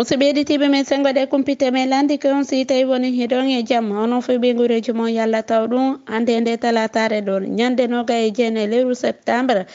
musidɓe heɗitiɓe men sengoɗe kumpite men landi ko on si tawi woni hiɗon e, e jamma onon fo ɓe guureji mon yallah taw ɗum hande nde talatare ɗo ñande noga e jeene lewru septembre.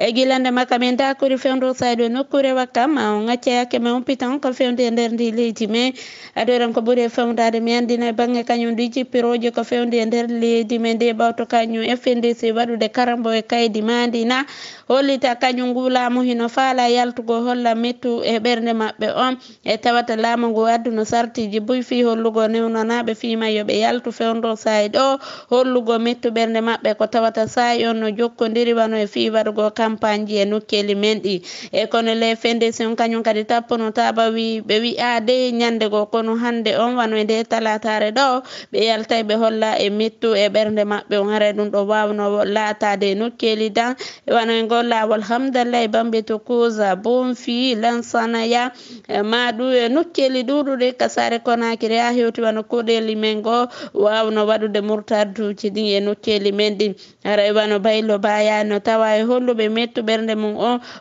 e gilande makka min dakori fewdo sadio e nokkure wakkam ma o gacceyake ma umpitan ko fewde e nder ndi leydi men aɗoren ko ɓuuri e fewdade mi andina e bangge kañum ɗi jippiroji ko fewde e nder leydi men nde ɓawto kañum fndc waɗude karambo e kaydi mandina hollita kañum ngu laamu hino faala yaltugo holla mettu e ɓernde maɓɓe on. E tawata laamu ngu adduno sartiji boy fi hollugo newnanaɓe fima yoɓe yaltu fewdo saye ɗo hollugo mettu ɓernde maɓɓe ko tawata say on no jokkodiri wano e fi waɗugo kam. campagne ji e nokkeli men ɗi. E kono le fondation kañum kadi tappono taba wi ɓe wi a ñande go kono hande on wano e nde talatare ɗo. Ɓe yaltay ɓe holla e mettu e ɓernde maɓɓe on. Hara ɗum ɗo wawno laatade e nokkeli dan wano e ngol lawol hamdallah e bambe to kusa bonfi lansanaya e maɗu e nokkeli ɗuɗuɗe kasare konakiri ha hewti wano kuɗeli men go wawno waɗude murtarduji ɗin e nokkeli men ɗin. Hara e wano baylo bayano tawa e holluɓe mettu ɓernde mum.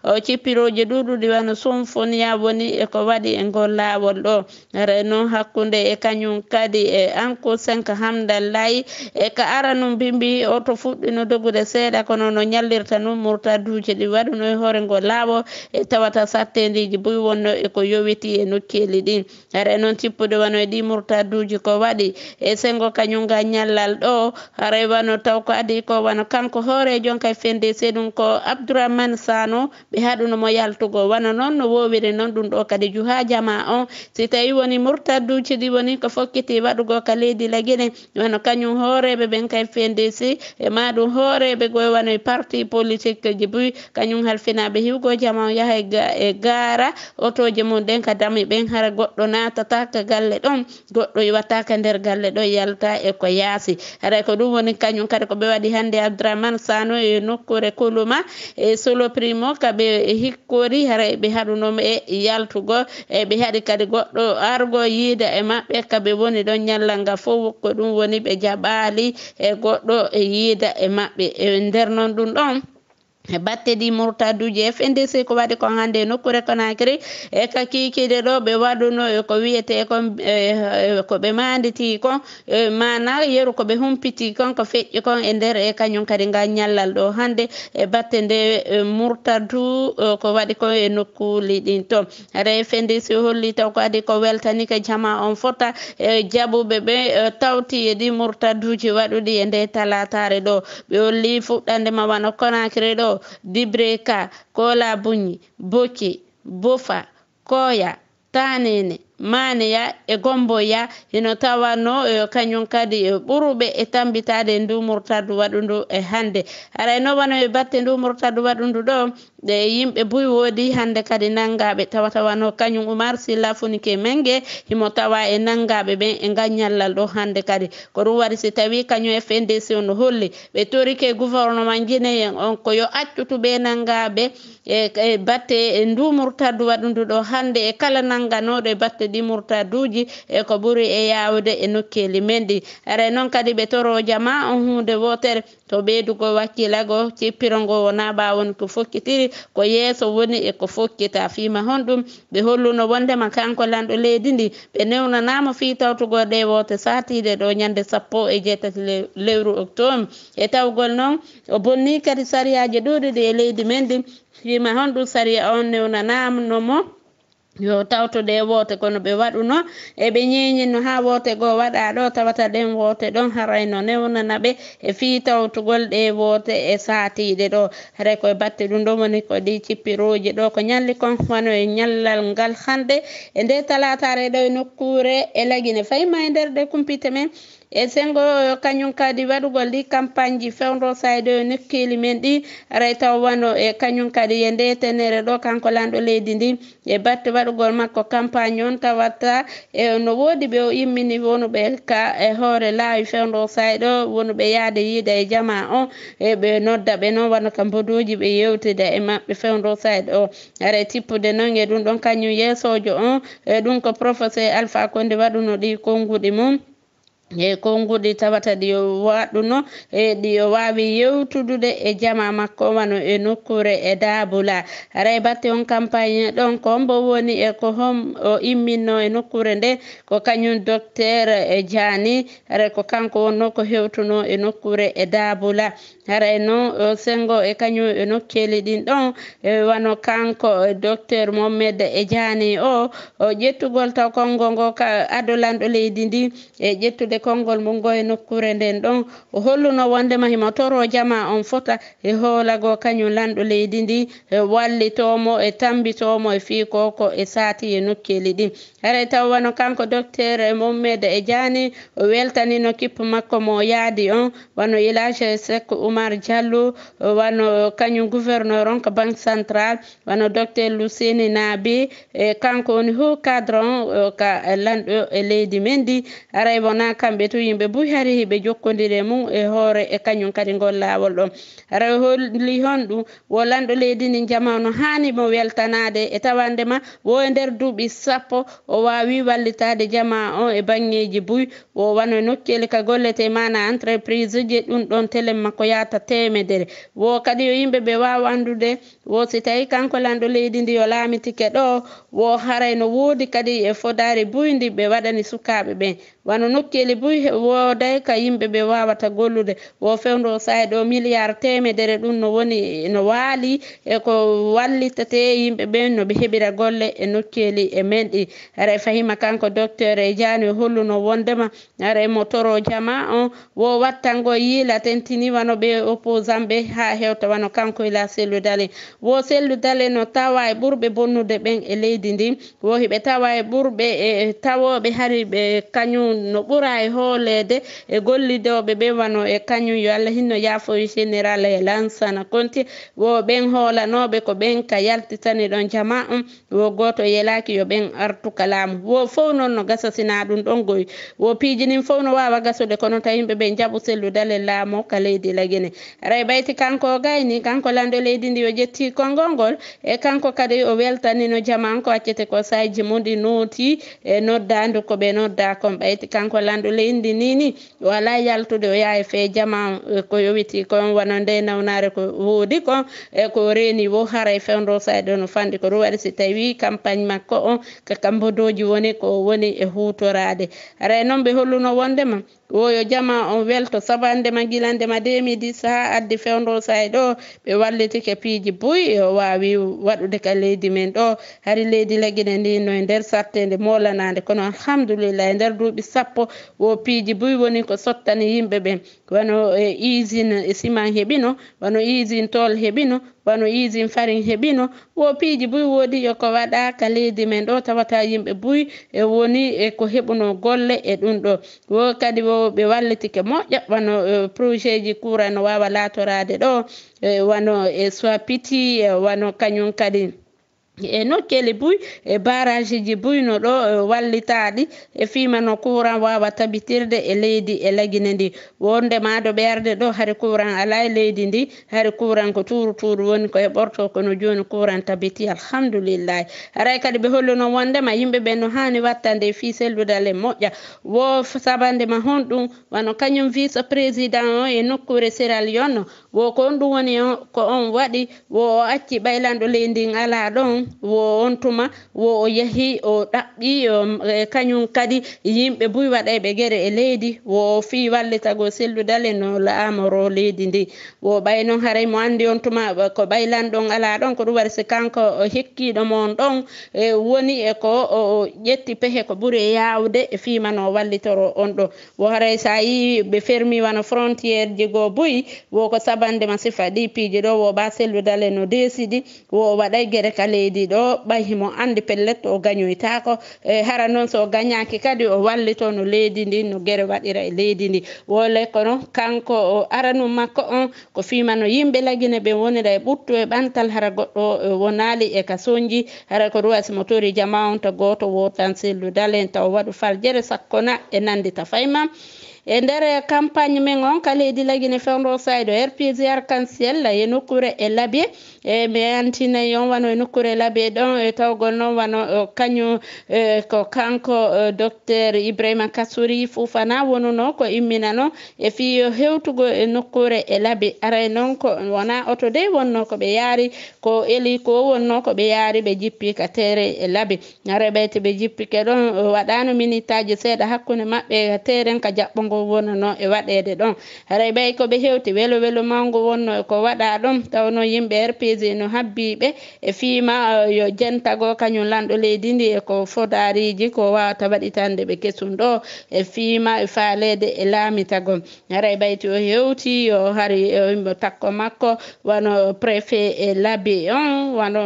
O cippiroji ɗuɗuɗi wano sumfoniya woni eko waɗi e ngol lawol ɗo. Ara noon hakkunde e kañum kadi e anko cinq hamdallayi e ka ara num bimbi oto fuɗɗino dogude seeɗa kono no ñallirta num murtaduji ɗi waɗuno e hoore ngol laawo e tawata sattediji boy wonno eko yowiti e nokkeli ɗin. Ara noon cippude wano e ɗi murtaduji ko waɗi. E sengo kañumga ñallal ɗo. Are wano taw ko adi ko wano kanko hoore jon kay fende seeɗum ko abdourahmane sano ɓe haɗunomo yaltugo. Wana noon no wowiri noon ɗum ɗo kadi juha jama on. Si tawi woni murtadduji ɗi woni ko fokkiti waɗugo ka leydi laguine wano kañum hooreɓe ɓen kay fndc e maɗum hooreɓe goye wano e parti politique ji buy kañum halfinaɓe hiwgo jama yaha e, e gaara. Otoji mum ɗen ka dami ɓen hara goɗɗo natataka galle ɗon. Goɗɗo yiwataka nder galle ɗo yalta e ko yaasi. Haɗa ko ɗum woni kañum kadi koɓe waɗi hande abdourahmane sano e nokkure kuluma. e solo primo kaɓe hikkori haray ɓe haɗunoma e yaltugo eɓe haɗi kadi goɗɗo argo yiida e maɓɓe kaɓe woni ɗon ñallal nga fof ko ɗum woni ɓe jaɓali e goɗɗo e yiida e maɓɓe. E nder noon ɗum ɗon batte ɗi murtaduji fndc ko waɗi kon hannde nokkure conacry e ka kikiɗe ɗo ɓe waɗuno e ko wiyete kon e, e, ko ɓe manditi kon. E, mana yeru koɓe humpiti kon ko feƴƴi kon e nder e kañum kadi nga ñallal ɗo hannde e batte nde murtadu ko waɗi kon e nokkuli ɗin ton. Ara fndc holli taw ko adi ko weltanike jama on fota. E jaɓuɓe ɓe tawti e ɗi murtaduji waɗuɗi e nde talatare ɗo. Ɓe holli fuɗɗandema wano conacry ɗo. dibreka kolabunyi boke bofa koya tanene maneya e gomboya. Ino tawano e kañum kadi e ɓuruɓe e tambitade e ndumurtadu waɗu ndu e hande. Aray no wano e batte ndumurtadu waɗu ndu ɗo ɗe yimɓe buy woodi hande kadi nangaɓe tawa tawano kañum oumar silla funike menge himo tawa e nangaɓe ɓen e gañallal ɗo hande kadi. Ko ɗum waɗi si tawi kañum e fndc ono holli. Ɓe torike gouvernement guinéen on ko yo accutuɓe nangaɓe e, e batte e ndumurtadu waɗu ndu ɗo hande. E kala nanganoɗo e batte ɗi duuji e ko ɓuri e yawde e nokkeli men ɗi. Aray noon kadi ɓe toro jama on hunde wotere to ɓeydugo wakkilago cippirongo wona ɓawon ko fokkitiri ko yeeso woni e ko fokkita. Fima honɗum ɓe holluno wondema kanko lanɗo leydi ndi. Ɓe newnanama fi tawtugo ɗe wote satide ɗo ñande sappo e jeetati lewru octobre. E tawgol noon o bonni kadi sariyaji ɗuɗiɗi e leydi men ndi fima honɗum saria on newnanamnomo yo tawtude woote kono ɓe waɗuno eɓe ñeñinno ha woote goo waɗa ɗo tawata ɗen woote ɗon harayno newnana ɓe e fi tawtugol ɗe woote e saatiɗe ɗo. Haray koye batte ɗum ɗo woni ko ɗi cippiroji ɗo ko ñalli kon wano e ñallal ngal hande. E nde talatare ɗo e nokkure e laguine fayima e nder ɗe kumpite men e sengo kañum kadi waɗugol ɗi campagne ji fewdo sayde o nokkeli men ɗi aray taw wano e kañum kadi e nde tenere ɗo kanko lanɗo leydi ndi e batte waɗugol makko campagne on tawatta e no woodi ɓe o immini wonuɓe ka e hoore laawi fewdo sayɗo wonuɓe yaade yiida e jama on e ɓe nodda ɓe noon wano ka mboduji ɓe yewtida e maɓɓe fewdo sayɗo o. Aray tippude noon e ɗum ɗon kañum yeesojo on e ɗum ko professeur alpha konde waɗuno ɗi konnguɗi mum. e konnguɗi tawata ɗi waɗuno e ɗiyo wawi yewtudude e jama makko wano e nokkure e daabula aray batte on campagne ɗon kombo woni e ko hom o imminno e nokkure nde ko kañum docteur e diani. Aray ko kanko wonno ko hewtuno e nokkure e daabula aray noon sengo e kañum e nokkeli ɗin ɗon e wano kanko docteur mommed e diani o o ƴettugol taw kongo ngo ka adolanɗo leydi ndi e ƴettude konngol mum ngo e nokkure nden ɗon o holluno wondema himo toro jama on fota e hoolago kañum lanɗo leydi ndi e wallitomo e tambitomo e fii koko e saati e nokkeli ɗin haray taw kanko docteur mommed e diani o weltanino kippu makko mo yaadi on wano ilage sek oumar diallo wano kañum gouverneur on ko banque central wano docteur lucini naabi e kanko woni hu cadre on ka lanɗo e leydi men ndi aray wona kamɓe to yimɓe buhari hiɓe jokkodiri mum e hoore e kañum kadi ngol laawol ɗon rew holli hon ɗum wolanɗo leydi ndi jamanu hani mo weltanade e tawandema wo e nder duuɓi sappo o wawi wallitade jama on e bangeji buy o wano e nokkeli ka gollete mana entreprise je ɗum ɗon telen makko yata temedere wo kadi yo yimɓeɓe wawa andude wo si tawi kanko lanɗo leydi ndi yo laamitike ɗo wo haray no woodi kadi e fodari buy ndi ɓe waɗani sukaɓe ɓen wano nokkeli buy woday ka yimɓeɓe wawata gollude. Wo fewdo sae ɗo milliard temedere ɗum no woni no waali e ko wallitate yimɓeɓe noɓe heɓira golle e nokkeli e men ɗi ara fahima kanko docteur e jani holluno wondema ara mo toro jama on wo wattango yiila tentini wano ɓe opposant ɓe ha hewta wano kanko ila sellu dali. wo selludal e no tawa e ɓurɓe bonnude ɓen e leydi ndi. Wo hiɓe tawa e ɓurɓe e tawoɓe hari ɓe kañum no ɓura e hoolede e gollidoɓe ɓe wano e kañum yo allah hinno yaafoyi général e lansana conti wo ɓen hoolanoɓe ko ɓen ka yaltitani ɗon jama um. Wo goto yelaki yo ɓen artuka laamu wo fof noon no gasasina ɗum ɗon goy wo piijinin fof no wawa gasude kono ta yimɓe ɓe jaɓu selludal laamu ka leydi laguine aray ɓayti kanko gayni kanko lando e leydi ndi yo ƴetti konngol ngol e kanko kadi o weltanino jama on ko accete ko sayji muɗi nooti e noddadu koɓe nodda kon ɓayti kanko lanɗo leydi nini wala yaltude o yaha fe jama ko yowiti kon wona nde nawnare ko woodi kon e ko reeni wo hara e fewdo sayɗo no fanɗi ko ɗum waɗi si tawi campagne makko on ko kambodoji woni ko woni e hutorade aray noon ɓe holluno wondema o jama on welto sabandema guilandema 2010 ha addi fewdo say ɗo ɓe wallitike piiji buy o wawi waɗude ka leydi men ɗo. Hari leydi leguine ndi no e nder sartede molanade kono alhamdulillah e nder duuɓi sappo wo piiji buy woni ko sottani yimɓe ɓen wano e usine e ciment heɓino wano usine tol heɓino bano isin farin heɓino. Wopiji buy wodi yoko e waɗaka leydi men ɗo tawata yimɓe buy e woni e ko heɓuno golle e ɗum ɗo. Wo kadi wo ɓe wallitike moƴƴa wano e projet ji kura no wawa latorade ɗo e wano e soit piti wano kañum kadi. e nokkele buy e barage ji buyno ɗo wallitaɗi e, e fimano courant wawa tabitirde e leydi e laguine ndi. Wondema ɗo ɓerde ɗo hari courant ala e leydi ndi hari courant ko turu turu woni ko heɓorto kono joni courant tabiti alhamdoulillahi aray kadi ɓe holluno wondema yimɓeɓe no hani wattande e fi selludale moƴƴa. Wo sabandema hon ɗum wano kañum vice président o e nokkure séral yonno wo ko on ɗum woni ko on waɗi wo o acci ɓaylanɗo leydi ndi ala ɗon. wo on tuma wo o yahi o ɗaɓɓi e, kañum kadi yimɓe buy waɗayɓe gere e leydi wo fi wallitago selludale no laamoro leydi ndi. Wo ɓay noon haray mo andi on tuma ko ɓaylanɗon ala ɗon ko ɗum waɗi si kanko hekkiɗo mon ɗon e woni e ko o ƴetti pehe ko ɓuri yawde e, e fimano wallitoro on ɗo. Wo haray sa yi ɓe fermi wano frontiére ji go buy wo ko sabandema sifa ɗi piiji ɗo wo ɓa selludale no desiɗi wo o waɗay gere ka leydi leydiɗo ɓay himo andi pellet to o gañoytako e hara noon so gañaki kadi o wallito no leydi ndi no guere waɗira e leydi ndi. Wole kono kanko o aranu makko on ko fimano yimɓe laguine ɓe wonira e ɓuttu e ɓantal hara goɗɗo wonali e, e ka soñji hara ko ruwasi mo tori jama on to goto wotan sellu dalen taw waɗu faljere sakkona e nandita fayma. E nder campagne men on ka leydi lagine fewdo saydo rpg e nokkure e laabe e mi antinayi on wano e nokkure laabe ɗon e tawgol noon wano kañum e ko kanko docteur ibrahima kasuri fufana wonuno ko imminano e fi hewtugo e nokkure e laabe aray noon ko wona oto de wonno ko ɓe yaari ko eli ko wonno ko ɓe yaari ɓe jippi ka tere e laabe aray ɓeyte ɓe jippike ɗon waɗano minitaji seeɗa hakkude maɓɓe teren ka jaɓɓogo wonano e waɗede ɗon. Haray ɓay koɓe hewti welo welo mawgo wonno e ko waɗa ɗon tawno yimɓe rpg no habbiɓe e fima eh, yo jentago kañum lanɗo leydi ndi e ko fodariji ko wawata waɗitande ɓe kesum ɗo. E fima e faalede e laamitago haray ɓayti o hewti yo hari yimɓe takko makko wano préfet e laabi on wano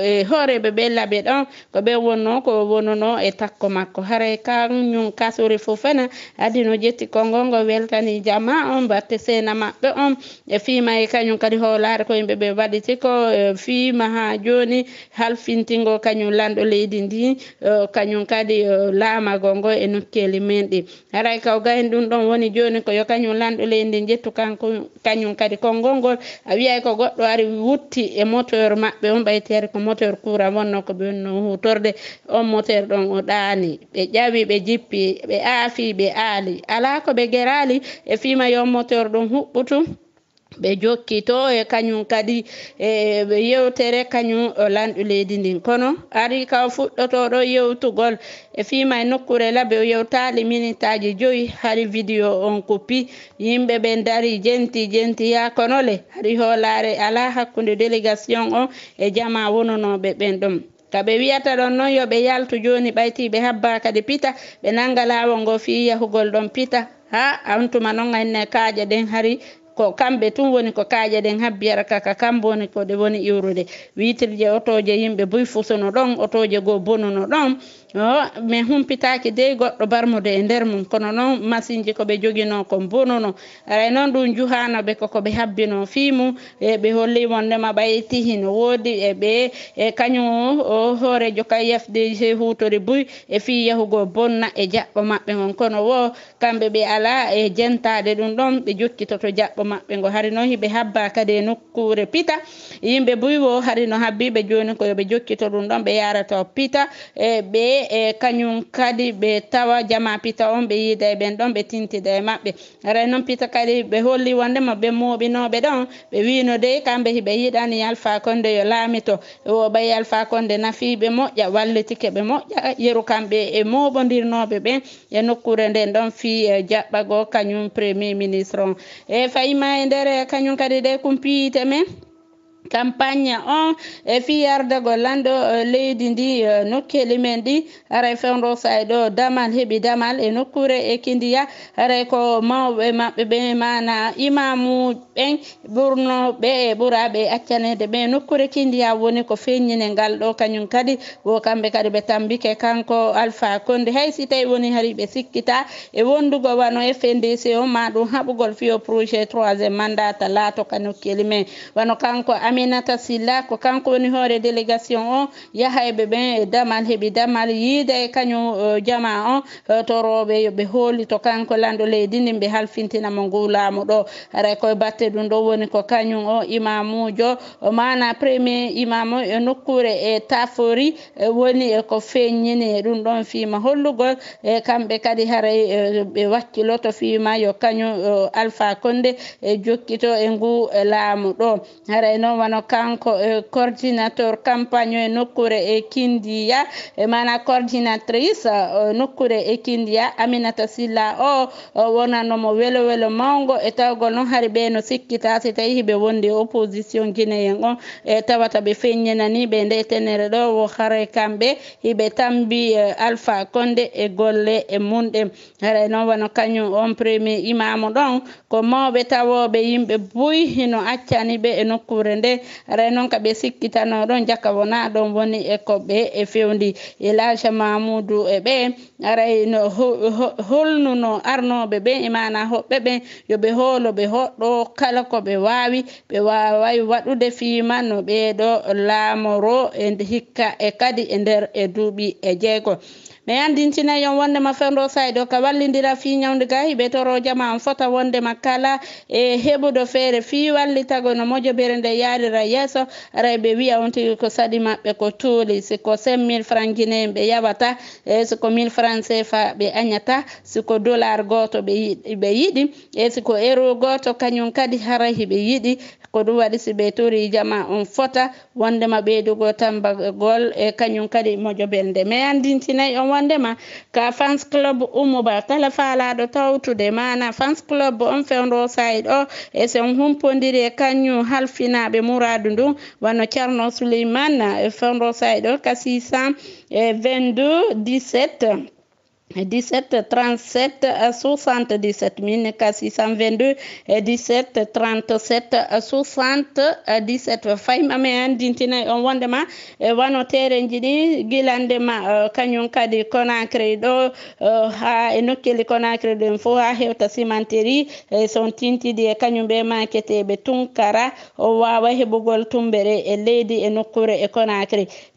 e hooreɓe ɓe laabi ɗon ko ɓe wonno ko wonono e takko makko. Haray kañum kasori fofana adino je hettikongol ngol weltani jama on batte sena maɓɓe on. E fima e kañum kadi hoolare ko yimɓe ɓe waɗiti ko e fima ha joni halfintingo kañum lanɗo leydi ndi e kañum kadi laamago ngo e, e nokkeli men ɗi. Haray kawga en ɗum ɗon woni joni ko yo kañum lanɗo leydi ndi jettu kanko kañum kadi konngol ngol. A wiyay ko goɗɗo ari wutti e moteur maɓɓe on ɓaytere ko moteur courant wonno ko ɓe wonno hutorde on moteur ɗon o ɗaani ɓe ƴawi ɓe jippi ɓe aafi ɓe aali. Ala wala ko ɓe gerali e fima yo moteur ɗum huɓɓutu ɓe jokki to e kañum kadi e yewtere kañum lanɗu leydi ndin. Kono ari ka fuɗɗotoɗo yewtugol e fima e nokkure labe yewtali minitaji joyi hari vidéo on koppi yimɓe ɓe dari jenti jenti ya konole hari hoolare ala hakkude délégation on e jama wononoɓe ɓen ɗon kaɓe wiyata ɗon noon yoɓe yaltu joni ɓaytiɓe habba kadi pita ɓe nanga lawol ngo fi yahugol ɗon pita. Ha antuma noon anne kaaƴe ɗen hari ko kamɓe tun woni ko kaaƴe ɗen habbiyata kaka kamɓe woni ko ɗe woni iwrude. Witirje otoje yimɓe boy fusono ɗon otoje goo bonuno ɗon. O min humpitaki dey goɗɗo barmude e nder mum kono noon machine ji koɓe joguino ko bonuno aray noon ɗum juhanoɓe kokoɓe habbino fimu eɓe holli wondema ɓayti hino woodi eɓe e kañum o hoorejo ka yefde hutori buy e fi yahugo bonna e jaɓɓo maɓɓe on kono wo kamɓe ɓe ala e jentade ɗum ɗon ɓe jokkitoto jaɓɓo maɓɓe ngo. Harino hiɓe habba kadi e nokkure pita yimɓe buyo harino habbiɓe joni koyoɓe jokkito ɗum ɗon ɓe yarato pita e ɓe e kañum kadi ɓe tawa jama pita on ɓe yiida e ɓen ɗon ɓe tintida e maɓɓe. Aray noon pita kadi ɓe holli wondema ɓe moɓinoɓe ɗon ɓe wino de kamɓe hiɓe yiɗani alpha konde yo laamito. O woɓa alpha konde nafiɓe moƴƴa wallitike ɓe moƴƴa yeru kamɓe e moɓodirnoɓe ɓen e nokkure nden ɗon fi e jaɓɓago kañum premier ministre on. E fayi ma endere kañum kadi de kumpiyiteme campagne on e fiyardego lanɗo e leydi ndi e nokkeli men ɗi haray fewdo say ɗo damal heeɓi damal e nokkure e kindiya haray ko mawɓe maɓɓe ɓe mana imamu ɓen ɓurnoɓe e ɓuraɓe accanede ɓe nokkure kindiya woni ko feññine ngal ɗo kañum kadi wo kamɓe kadi ɓe tambike kanko alpha konde hay si tawi woni hari ɓe sikkita e wondugo wano fndc o ma ɗum haɓugol fiyo projet troisiéme mandat laato ka nokkeli men. Wano kanko aminata silla ko kanko woni hoore délégation o yahayɓe ɓen e damal heɓi damal yiida e kañum e jama o e to rewɓe yoɓe hooli to kanko lanɗo leydi ndin ɓe halfintinamo ngulaamu ɗo. Aray koye batte ɗum ɗo woni ko kañum o imamujo mana premier imamu e nokkure e tafori e woni e ko feññini. Ɗum ɗon fima hollugol e kamɓe kadi haray ɓe wakkiloto fima yo kañum alpha konde e jokkito e ngu laamu ɗo. Haray noon wano kanko e coordinateur campagne e nokkure e kindiya e mana coordinatrice e, nokkure e kindiya aminata silla. O wonanomo welo welo mawgo e tawgol noon haari ɓe no sikkita si tawi hiɓe wondi opposition guinéen on e tawata ɓe feññinani ɓe nde tenere ɗo wo haray kamɓe hiɓe tambi e, alpha konde e golle e munɗe. Haray noon wono kañum on premier imamu ɗon ko mawɓe tawoɓe yimɓe boyi hino accaniɓe e nokkure nde. aray noon ka ɓe sikkitanoɗon jakka wona ɗon woni e koɓɓe e fewndi. Ilaja mamoudou e ɓe aray no holnuno arnoɓe ɓe e hoɓɓe ɓe. Yoɓe hooloɓe hoɗɗo kala koɓe wawi ɓe waway waɗude fima no ɓeɗo laamoro e hikka e kadi e nder e duuɓi e jeego. Mi andintinayon wondema fewndo saydo ka wallidira fi ñawde ga hiɓe toro jama on fota wondema kala. E heɓudo feere fi wallitago no mojobere nde yarira yesso aray ɓe wiya on tigi ko saɗi maɓɓe ko tuuli. Siko cinq mille franc guinéen ɓe yawata e siko mille franc cfa ɓe añata siko dollar goto ɓe yiɗi e siko euro goto kañum kadi hara hiɓe yiɗi ko ɗum waɗi si ɓe tori jama on fota wondema ɓeydugo tambagol e kañum kadi moƴo belnde mi andintinayi on wondema ka fans club umuba kala faalaɗo tawtude mana fans club on fewdo sayi ɗo e sen humpodiri e kañum halfinaɓe muradu ndun wano ceerno souleymane fewdo sayi ɗo ka 622 17 17 37 77 min ka 622 17 37 77 faymami andintina on wondema e wano tereji ɗi guilandema kañum kadi conacry ɗo ha e nokkeli conacry ɗen fo ha hewta cimentérie e son tintiɗi e kañum ɓe maketeɓe tunkara o wawa heɓugol tumbere e leydi e e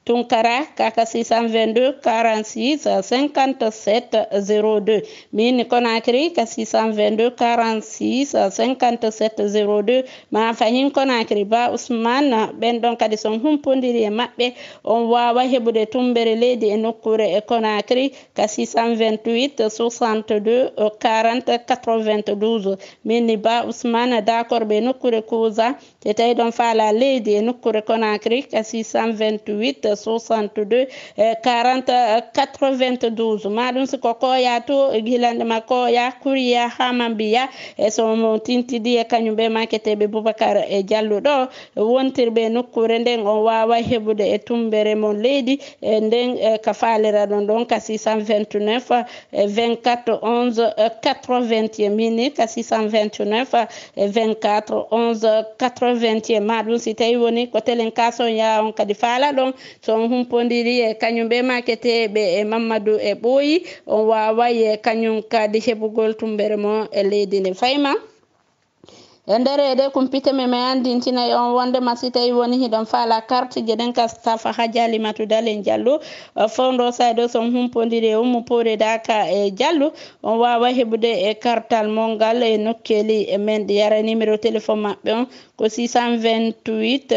tunkara kaka 622 46 57 02 min konakri ka 622 46 57 02 ma fahin konakri ba ousmane ɓen ɗon kadi son humpodiri e maɓɓe. On wawa heɓude tumbere leydi e nokkure e konakri ka 628 62 40 92 minni ba ousmane d' accord ɓe nokkure cousa te tawi ɗon faala leydi e nokkure konakri ka 628 62 40 92 maɗum siko koya to guilande ma koya kuriya hamambiya e somo tintidi e kañum ɓe maketeɓe boubacar e diallo ɗo wontirɓe nokkure nden on wawa heɓude e tumbere mon leydi e nden ka falira ɗon ɗon ka 629 e 24 11 80 mini ka 629 e 24 11 80 kon vingtiéme ma ɗum si tawi woni ko telen kason ya on kadi faala ɗon. So on humpodiri e kañum ɓe maketeɓe e mamadou e ɓooyi. On wawa e kañum kadi heɓugol tumbere mo e leydi ndi fayma. E ndereede kumpiteme mi andintina e on wonde ma si tawi woni hiɗon faala carte jeɗen ka stafa ha jalimatu dalen diallo fewndo saydo son humpodiri e ummo poore daka e diallo on wawa heɓude e cartal mongal e nokkeli e men yara numéro téléphone maɓɓe on ko 628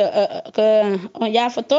ko on yafoto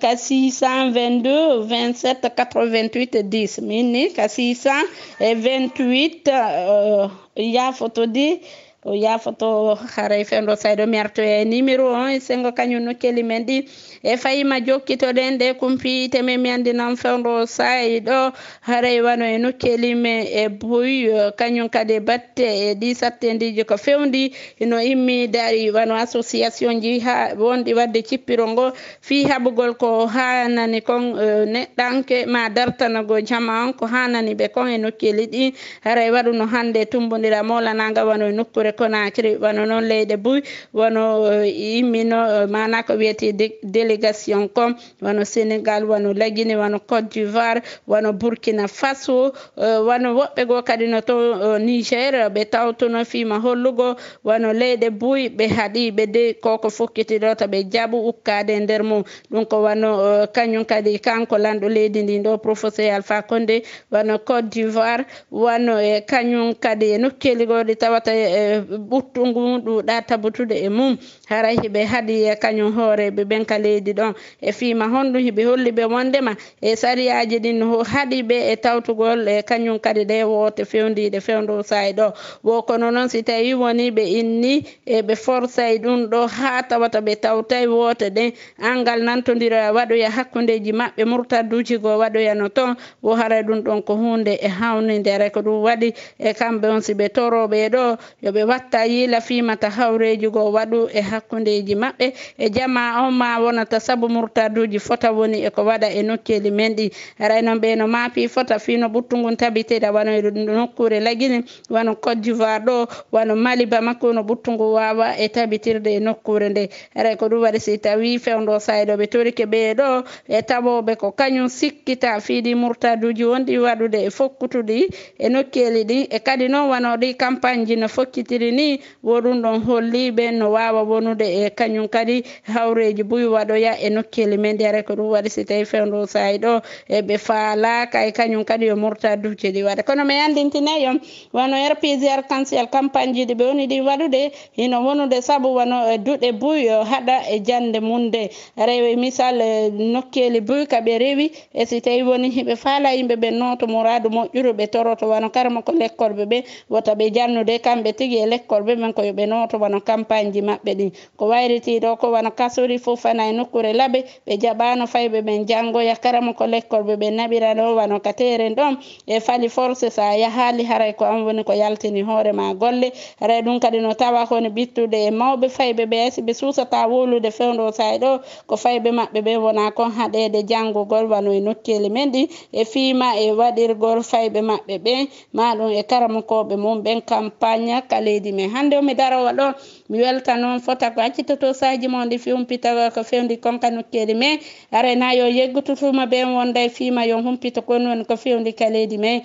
ka 622 27 88 10 minni ka 628 yafoto di o yafoto haray fendo saydo mi arto e numéro 1 e sengo kañum nokkeli men ɗi. E fayima jokkitoɗen ɗe kumpi teme mi andinan fewdo sayɗo haray wano e nokkeli men e boy kañum kadi batte e ɗi sattediji ko fewdi no immi dari wano association ji ha wonɗi wadde cippiro ngo. Fi haɓugol ko hanani kon e, neɗɗanke ma dartanago jama on ko hanani ɓe kon e nokkeli ɗi. Haray waɗuno hande tumbodira molanaga wano e nokkure conacry wono noon leyɗe buy wono eh, immino eh, mana ko wiyete délégation com wono sénégal wono laguine wono côte d'ivoire wono burkina faso eh, wono woɓɓe goo kadi no to niger ɓe tawtuno fima hollugo wono leyɗe buy ɓe haaɗi ɓe de koko fokkitiɗo to ɓe jaaɓu ukkade e nder mum. Ɗum ko wano kañum kadi kanko lanɗo leydi ndi ɗo professeur alpha conde wano côte d'ivoire wano e kañum kadi e nokkeligoɗi tawata e ɓuttugu ɗuɗa tabutude e mum. Haray hiɓe haadi e kañum hooreɓe ɓen ka leydi ɗon. E fima honɗum hiɓe holli ɓe wondema e sariyaji ɗin haɗi ɓe e tawtugol e kañum kadi ɗe woote fewdiɗe fewdo sayi ɗo. Wo kono noon si tawi woni ɓe inni eɓe forsay ɗum ɗo ha tawata ɓe tawtay woote ɗen angal nantodira waɗoya hakkudeji maɓɓe murtaduji go waɗoyano ton. Wo haray ɗum ɗon ko hunde e hawnidere ko ɗum waɗi. E kamɓe on si ɓe toroɓe ɗo yoɓe watta yiila fimata hawreji go waɗu e hakkudeji maɓɓe. E jama on ma wonata saabu murtaduji fota woni eko waɗa e nokkeli men ɗi. Aray noon ɓe no maafi fota fino ɓuttugun tabiteɗa wano e nokkure lagine wano cote d'ivoire ɗo wano mali ba makko no ɓuttugu wawa e tabitirde e nokkure nde. Aray ko ɗum waɗi si tawi fewdo sayɗo ɓe torike ɓe ɗo e tawoɓe ko kañum sikkita fiiɗi murtaduji wonɗi waɗude e fokkutuɗi e nokkeli ɗi. E kadi noon wano ɗi campagne ji no fokkiti fajiri ni bo ɗon holli ɓe no wawa wonude e kañum kadi. Hawreji buy waɗoya e nokkeli men ndiyare ko ɗum waɗi si tawi fewdo sayi ɗo eɓe faalaka e kañum kadi yo murta dufje ɗi waɗa. Kono mi andintinayon wano rpgr cancel campagne ji ɗi ɓe woni ɗi waɗude hino wonude saabu wano e duɗe buy haɗa e jande munde. Rewe misal e nokkeli buy kaɓe rewi e si tawi woni hiɓe faala yimɓeɓe noto muradu moƴƴuru ɓe toroto wano karma ko lekkolɓe ɓe wota ɓe jannude kamɓe tigui e e l'école ɓe men ko yoɓe noto wono campagne ji maɓɓe ɗin ko wayritiɗo ko wono kasori fof fana e nokkure laaɓe ɓe jaɓano fayɓe ɓen janngoya karama ko l'école ɓe ɓe naɓira ɗo wono ka teren ɗon e fali force sa yahali haray ko an woni ko yaltini hoorema golle. Haray ɗum kadi no tawa honi ɓittude e mawɓe fayɓe ɓe si ɓe susata wolude fewdo say ɗo ko fayɓe maɓɓe ɓe wona kon haɗede janngugol wano e nokkeli men ɗi e fima e waɗirgol fayɓe maɓɓe ɓen maɗum e karamokoɓe mum ɓen campagne kali leydi men hande omi darowa ɗo mi welta noon fota ko accitoto saji mo ndi fi humpitawa ko fewndi konka nokkeli men arena yo yeggututuma ɓen wonda e fima yo humpita kon woni ko fewndi ka leydi men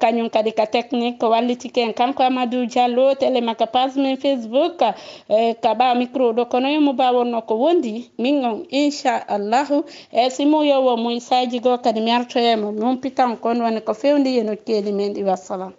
kañum kadi ka technique ko wallitike en kanko amadou diallo télémaka page men facebook e ka ɓa micro ɗo kono yomo bawonno ko wondi min on inchallahu e simo yowo muy saji go kadi mi artoyemo mi humpitan kon woni ko fewndi e nokkeli men ɗi wassalam